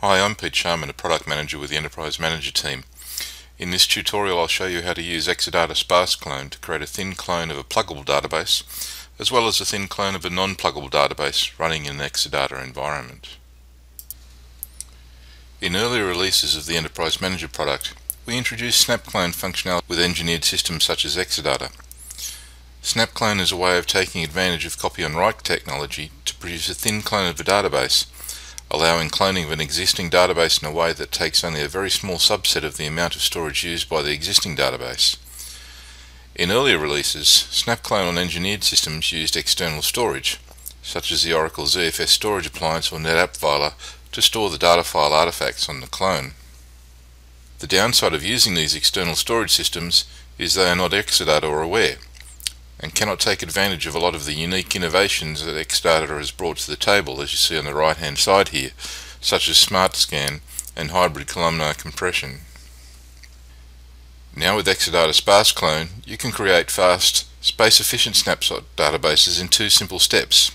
Hi, I'm Pete Sharman, a Product Manager with the Enterprise Manager team. In this tutorial I'll show you how to use Exadata Sparse Clone to create a thin clone of a pluggable database, as well as a thin clone of a non-pluggable database running in an Exadata environment. In earlier releases of the Enterprise Manager product, we introduced snap clone functionality with engineered systems such as Exadata. Snap clone is a way of taking advantage of copy on write technology to produce a thin clone of a database allowing cloning of an existing database in a way that takes only a very small subset of the amount of storage used by the existing database. In earlier releases, SnapClone on engineered systems used external storage, such as the Oracle ZFS storage appliance or NetApp Filer, to store the data file artifacts on the clone. The downside of using these external storage systems is they are not Exadata or aware, and cannot take advantage of a lot of the unique innovations that Exadata has brought to the table as you see on the right hand side here, such as Smart Scan and hybrid columnar compression. Now with Exadata Sparse Clone, you can create fast, space-efficient snapshot databases in two simple steps.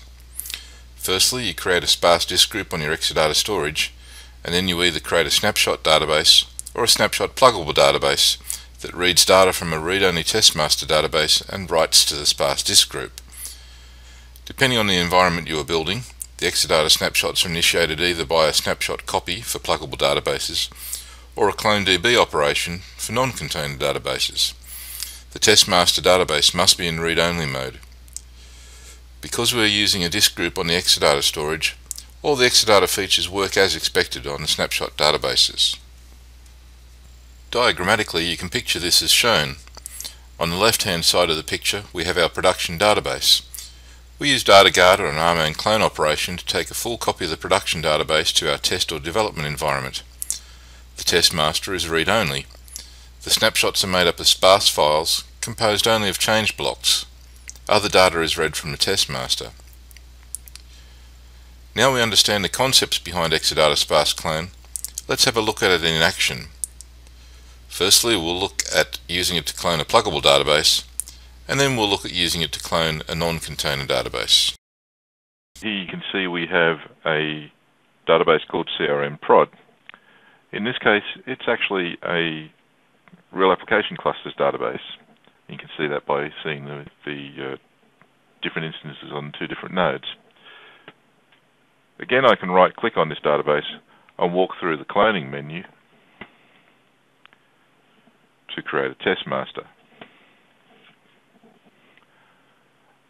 Firstly, you create a sparse disk group on your Exadata storage, and then you either create a snapshot database or a snapshot pluggable database that reads data from a read-only testmaster database and writes to the sparse disk group. Depending on the environment you are building, the Exadata snapshots are initiated either by a snapshot copy for pluggable databases or a clone DB operation for non-container databases. The testmaster database must be in read-only mode. Because we are using a disk group on the Exadata storage, all the Exadata features work as expected on the snapshot databases. Diagrammatically you can picture this as shown. On the left hand side of the picture we have our production database. We use Data Guard and an RMAN clone operation to take a full copy of the production database to our test or development environment. The test master is read-only. The snapshots are made up of sparse files composed only of change blocks. Other data is read from the test master. Now we understand the concepts behind Exadata Sparse Clone, let's have a look at it in action. Firstly, we'll look at using it to clone a pluggable database, and then we'll look at using it to clone a non-container database. Here you can see we have a database called CRM Prod. In this case, it's actually a real application clusters database. You can see that by seeing the, the uh, different instances on two different nodes. Again, I can right-click on this database and walk through the cloning menu to create a test master.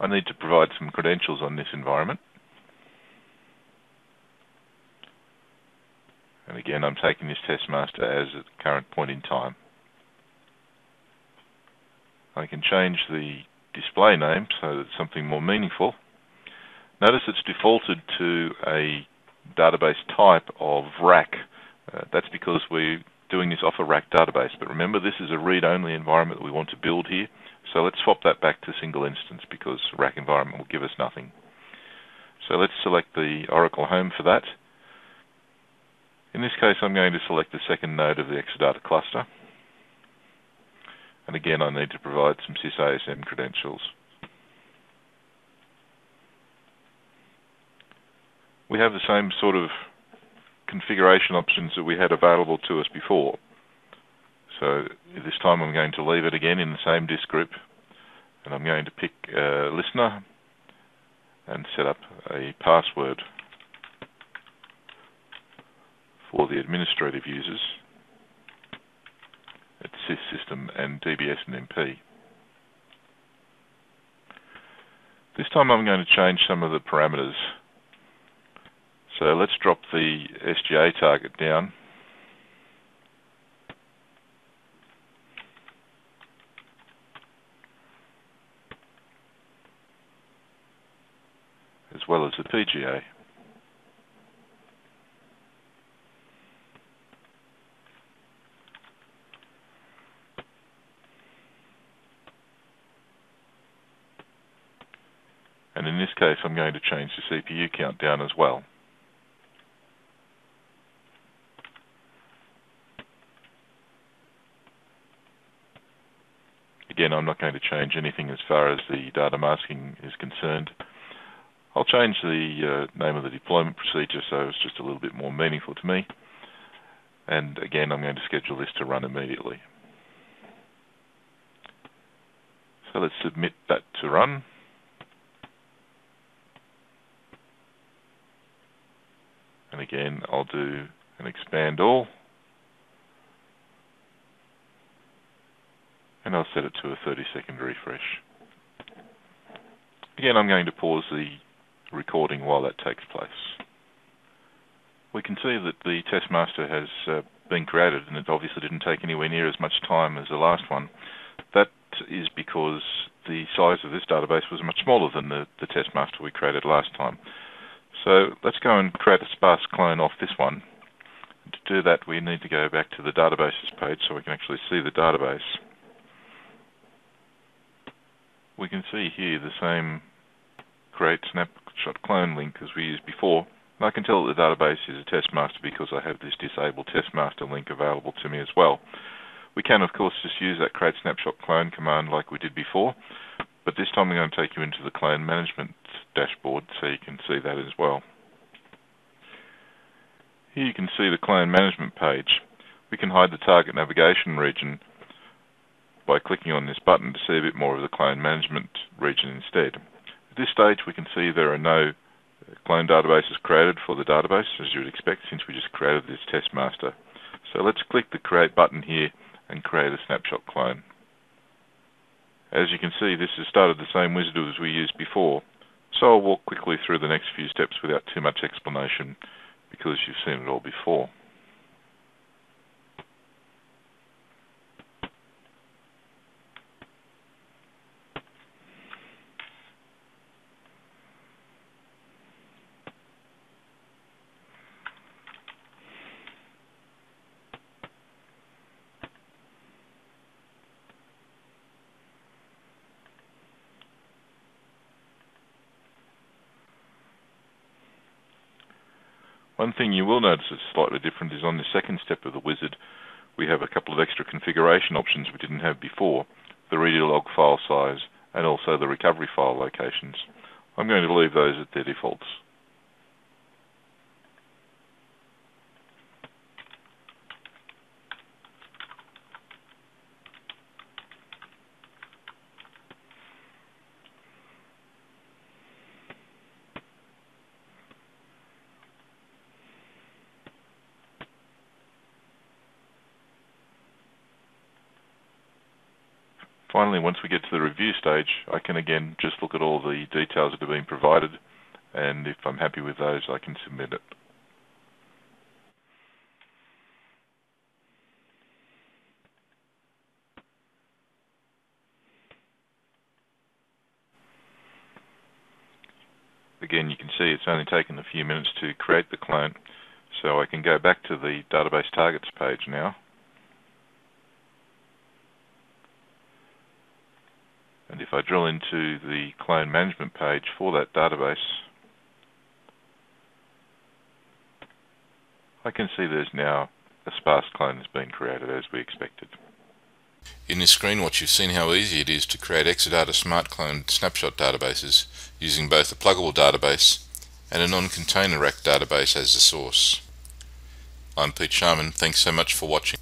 I need to provide some credentials on this environment. And again, I'm taking this test master as at the current point in time. I can change the display name so that it's something more meaningful. Notice it's defaulted to a database type of RAC. Uh, that's because we doing this off a RAC database. But remember, this is a read-only environment that we want to build here. So let's swap that back to single instance because RAC environment will give us nothing. So let's select the Oracle Home for that. In this case, I'm going to select the second node of the Exadata cluster. And again, I need to provide some sysASM credentials. We have the same sort of configuration options that we had available to us before. So this time I'm going to leave it again in the same disk group and I'm going to pick a listener and set up a password for the administrative users at SYS, SYSTEM, and DBS and MP. This time I'm going to change some of the parameters so let's drop the SGA target down. as well as the PGA. And in this case, I'm going to change the CPU count down as well. I'm not going to change anything as far as the data masking is concerned. I'll change the uh, name of the deployment procedure so it's just a little bit more meaningful to me. and again I'm going to schedule this to run immediately. So let's submit that to run. And again, I'll do an expand all. And I'll set it to a 30 second refresh. Again, I'm going to pause the recording while that takes place. We can see that the test master has uh, been created and it obviously didn't take anywhere near as much time as the last one. That is because the size of this database was much smaller than the, the test master we created last time. So let's go and create a sparse clone off this one. To do that we need to go back to the databases page so we can actually see the database. We can see here the same create snapshot clone link as we used before. And I can tell that the database is a test master because I have this disabled test master link available to me as well. We can of course just use that create snapshot clone command like we did before, but this time I'm going to take you into the clone management dashboard so you can see that as well. Here you can see the clone management page. We can hide the target navigation region by clicking on this button to see a bit more of the clone management region instead. At this stage we can see there are no uh, clone databases created for the database as you would expect since we just created this test master. So let's click the create button here and create a snapshot clone. As you can see this has started the same wizard as we used before so I'll walk quickly through the next few steps without too much explanation because you've seen it all before. One thing you will notice is slightly different is on the second step of the wizard, we have a couple of extra configuration options we didn't have before, the redo log file size and also the recovery file locations. I'm going to leave those at their defaults. Finally, once we get to the review stage, I can again just look at all the details that have been provided, and if I'm happy with those, I can submit it. Again, you can see it's only taken a few minutes to create the clone, so I can go back to the database targets page now. And if I drill into the clone management page for that database, I can see there's now a sparse clone that's been created as we expected. In this screen watch you've seen how easy it is to create Exadata Smart Clone snapshot databases using both a pluggable database and a non-container RAC database as the source. I'm Pete Sharman, thanks so much for watching.